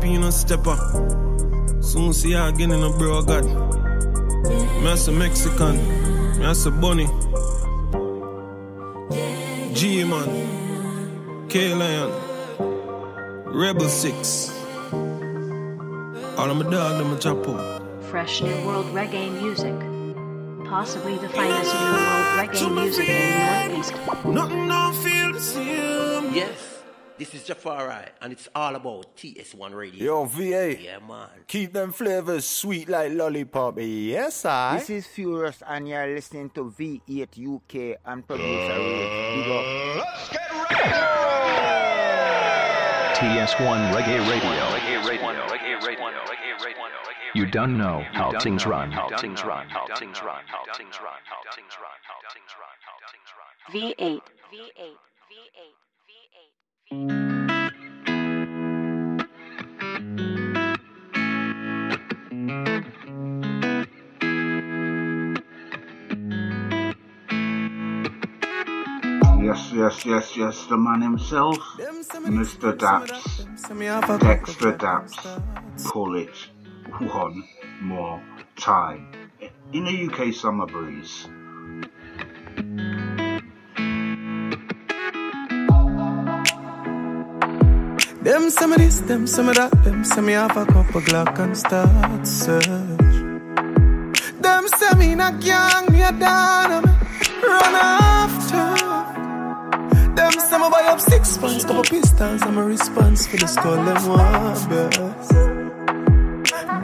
Filipino stepper. Soon see her again in a bro God. Me as a Mexican, me as a bunny. G man, K Lion, Rebel Six. All of my dog, them a chop up. Fresh New World Reggae Music. Possibly the finest New World Reggae music in the Northeast. Nothing don't feel the same. Yes, this is Jafari, and it's all about TS1 Radio. Yo, VA. Yeah, man. Keep them flavors sweet like lollipop. Yes, I. This is Furious, and you're listening to V8 UK and producer Rage. Big up. TS1 Reggae Radio. You don't know how things run. How things run. How things run. How things run. How things run. How things run. How things run. V8. V8. V8. V8. Yes, yes, yes, yes, the man himself, Mr. Daps, Dexter Daps, pull it one more time. In a UK summer breeze. Them some of this, them some of that, them say me have a couple Glock and start search. Them say me not gang, me a down, run after. Them say me buy up six pants, couple pistols, I'm a response for the skull best.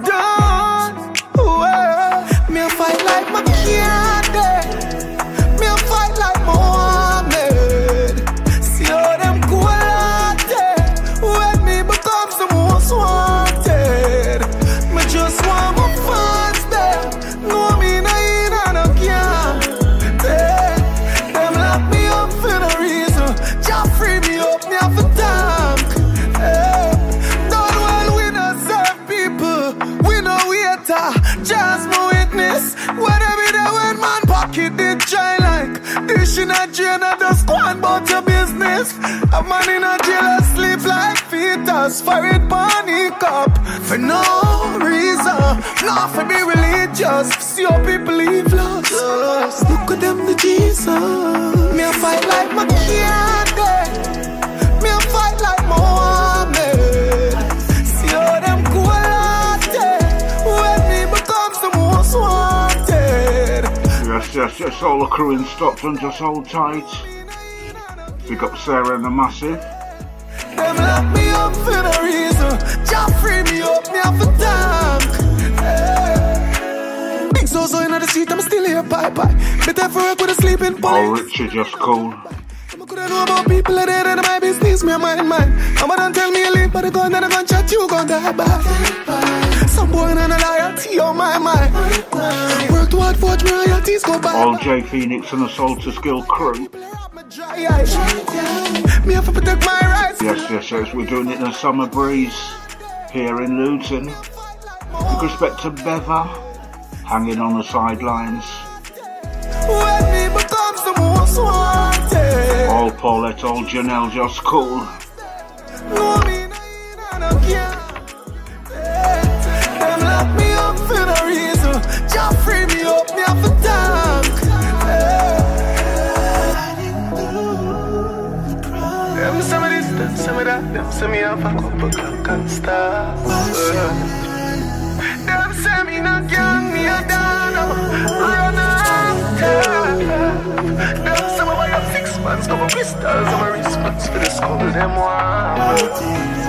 Done, well, me a fight like my can't jail, not just go on about your business. A man in a jail asleep like fetus. For it panic up. For no reason. Not for be religious. See how people live lost Look at them the Jesus. Me a fight like my can't Me a fight like my Mohammed Yes, yes, yes, all the crew in Stockton, just hold tight. Big up Sarah and the Massive. Them lock me up for no reason. Just free me up, me have thank. Hey. Big so so in the street, I'm still here, bye bye. Me there for work with a sleeping Oh. Richard, just cool. I coulda know about people that dead in my business, me a mind mine. I'ma done tell me a leave, but the gun and the gun chat, you gon' die by. Some boy royalties, go by. All J Phoenix and the Soul to Skill crew. Dry eye. Me have to protect my rights. Yes, yes, yes, we're doing it in a summer breeze here in Luton. With respect to Bever, hanging on the sidelines. When me becomes the. All Paulette, all Janelle, just cool. And stars. Them say me not gang, me a down, have six months, for the skull, them.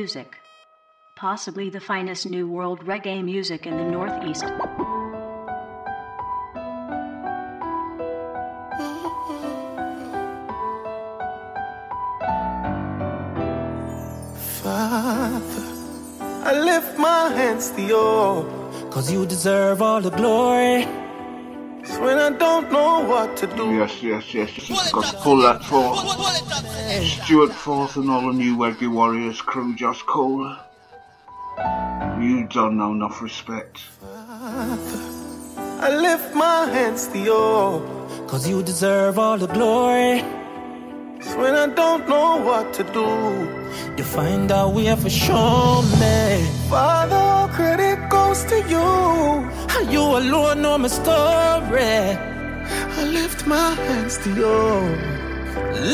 Music. Possibly the finest new world reggae music in the Northeast. Father, I lift my hands to you, cause you deserve all the glory. When I don't know what to do. Yes, yes, yes. Just got to pull that for Stuart Forth and all the new Reggae Warriors crew, just cool. You don't know enough respect. I lift my hands to you, cause you deserve all the glory. when I don't know what to do, you find out we have for sure me. Father, credit goes to you. You alone know my story. I lift my hands to you.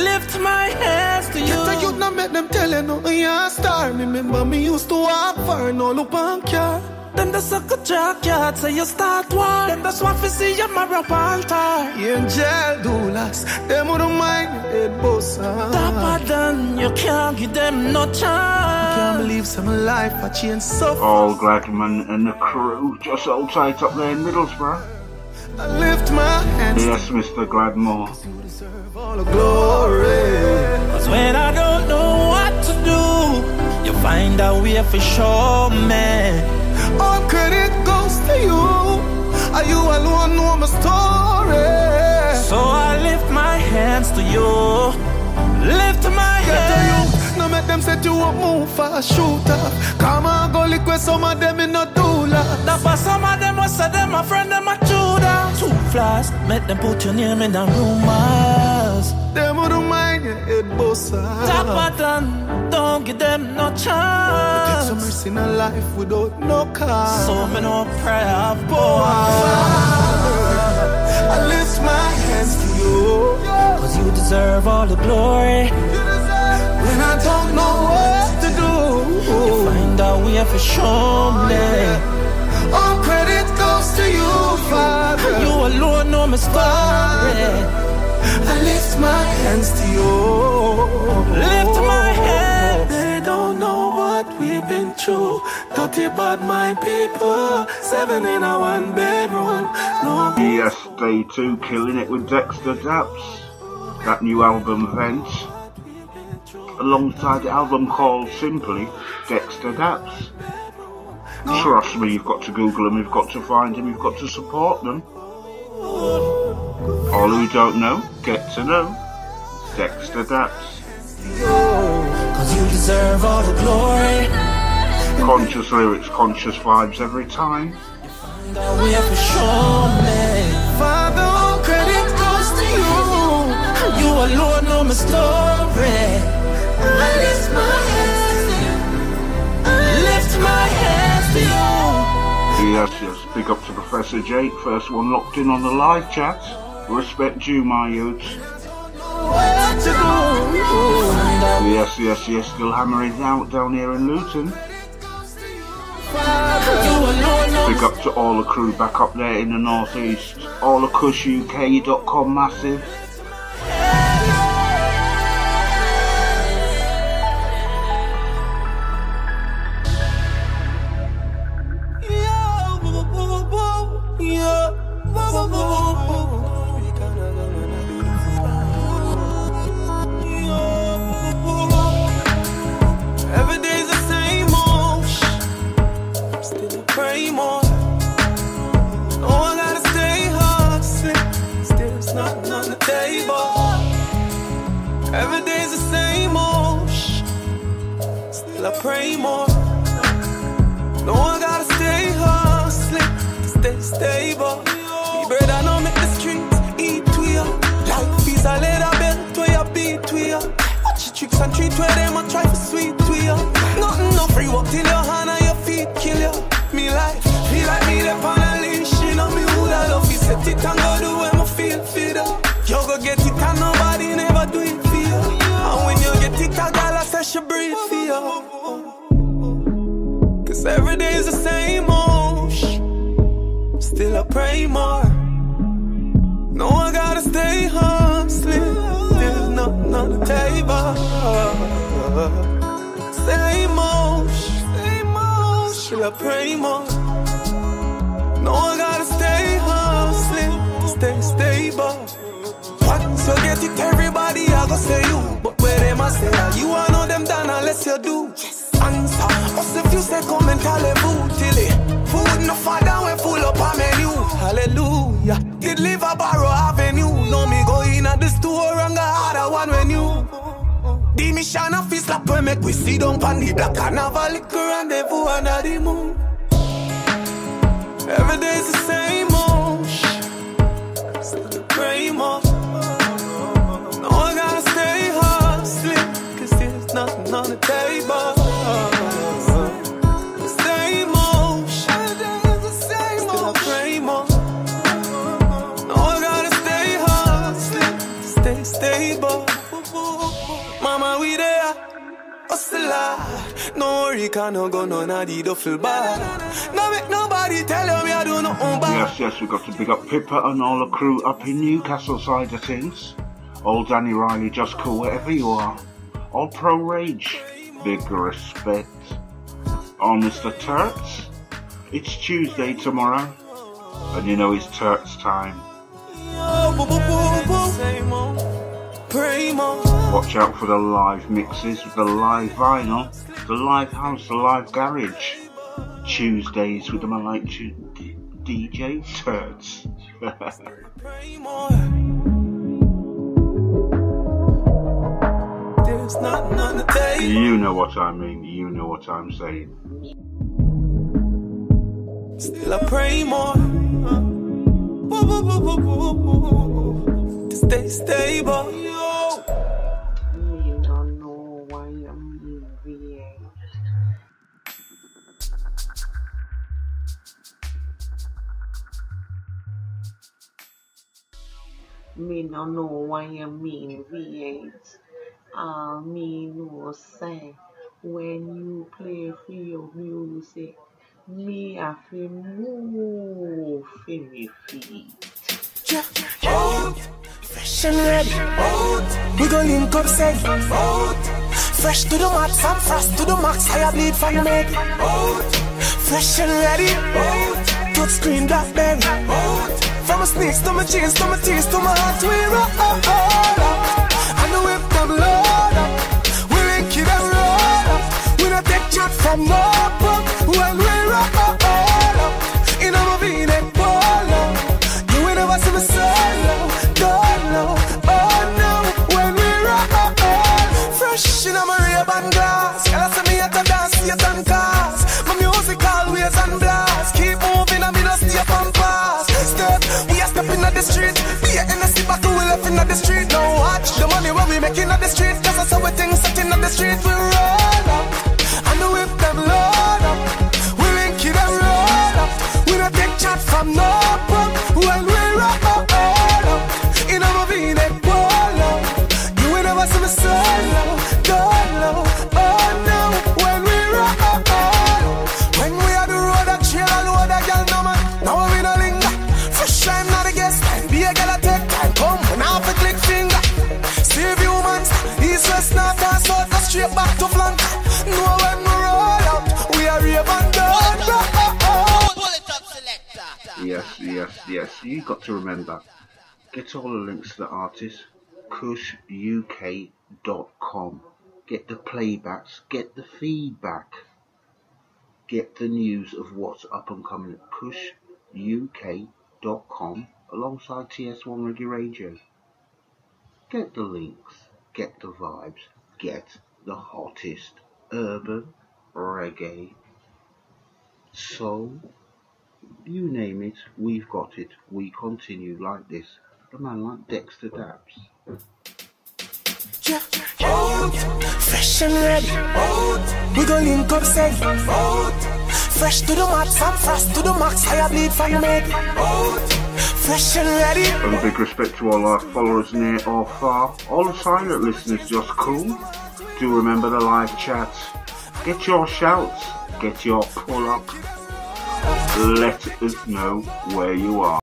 Lift my hands to you. Get a youth now make them tell you no, you're a star. Remember me used to walk far, no look on car. Them the suck a jackyard, say you start war. Them that's want to see you marry altar. Angel doulas, them who don't mind your head boss. Tougher than you can't give them no chance. Can't believe some life I changed so All Gladman and the crew just all tight up there in Middlesbrough. I lift my hands. Yes, Mr. Gladmore. You deserve all the glory. Cause when I don't know what to do, you find out we have for sure, man. All credit goes to you. Are you alone know my story? So I lift my hands to you. Lift my hands. to you. No make them set you up, move fast, shoot up. Come on, go lick with some of them in no doula. Now for some of them, what's of them, my friend, them a Judah. Two flies, make them put your name in the rumors. Them who don't mind your head bossa. Top button, don't give them no chance. Take some risk in a life without no cause. So me no prayer, boy. I lift my hands to you. Cause you deserve all the glory. When I don't know what to do, you find out we have for sure oh, me. All credit goes to you, Father. You alone know my story. I lift my hands to you. Lift Dirty bad mind people. Seven in a one bedroom. No Yes, day two, killing it with Dexter Daps. That new album, Vent. Alongside the album called simply Dexter Daps. Trust me, you've got to Google them, you've got to find them, you've got to support them. All who don't know, get to know. Dexter Daps. Cause you deserve all the glory. Conscious lyrics, conscious vibes every time. Yes, yes, big up to Professor Jake, first one locked in on the live chat. Respect you, my youths. Yes, yes, yes, still hammering out down here in Luton. Big up to all the crew back up there in the northeast. All the cushuk.com massive. I pray more. No, I gotta stay hustling. Stay stable. Me bread, I know make the streets eat to you. Life is a leather belt where you beat to you. Watch your tricks and treat where them a try for sweet to you. Nothing no free walk till your hand and your feet kill you. Me like, feel like me up on a leash, you know me who I love you. Set it and go do what I feel fit up. You go get it and nobody never do it for you. And when you get it, a girl I say she breathe for you. Cause every day is the same, old. Still I pray more No, I gotta stay hustling. There's nothing on the table Same old, same old Still I pray more No, I gotta stay hustling, Stay stable What? So get your The mission of his slap when make we see down pan the black and have a liquor rendezvous under the moon. Every day's the same old. Still pray more. No, can no go none of the duffel bag. No make nobody tell you me I do nothing bad. Yes, yes, we've got to big up Pippa and all the crew up in Newcastle side of things. Old Danny Riley, just cool wherever you are. All Pro Rage, big respect. Oh, all Mr. Turts, it's Tuesday tomorrow, and you know it's Turts time. Pray more. Watch out for the live mixes, the live vinyl, the live house, the live garage. Tuesdays with the Malite DJ on the table. you know what I mean, you know what I'm saying. Still I pray more. To stay stable. Me why you mean V8. All me know say when you play for your music, me have to move for me feet. Out, fresh and ready. Out, we gon' link up say. Out, fresh to the max, I'm fast to the max. I bleed for you, mate. Out, fresh and ready. Out, touch screen blackberry. Out, from my sneaks to my jeans to my tees to my heart, we roll up. And the whip them load up. We link it and roll up. We don't take chat from no pub when street, be a NSC back to we left in the street, no watch, the money when we making at the street, cause that's how we things setting at the street, we yes, yes. You got to remember. Get all the links to the artist. CushUK.com. Get the playbacks. Get the feedback. Get the news of what's up and coming at CushUK.com alongside TS1 Reggae Radio. Get the links. Get the vibes. Get the hottest urban reggae soul you name it, we've got it. We continue like this. A man like Dexter Daps. Yeah. Out, fresh and ready. Out, we gon' link up, say. Out, fresh to the max, I'm fast to the max. I bleed for you, mate. Out, fresh and ready. And a big respect to all our followers near or far. All the silent listeners, just cool. Do remember the live chats. Get your shouts. Get your pull up. Let us know where you are.